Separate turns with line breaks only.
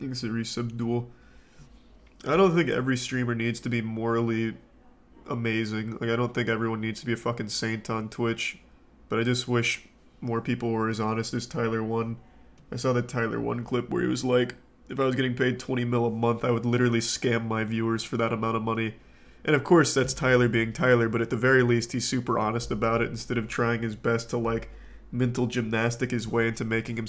Resub Duel. I don't think every streamer needs to be morally amazing. Like I don't think everyone needs to be a fucking saint on Twitch. But I just wish more people were as honest as Tyler one. I saw that Tyler one clip where he was like, if I was getting paid 20 mil a month, I would literally scam my viewers for that amount of money. And of course, that's Tyler being Tyler, but at the very least, he's super honest about it instead of trying his best to like mental gymnastic his way into making himself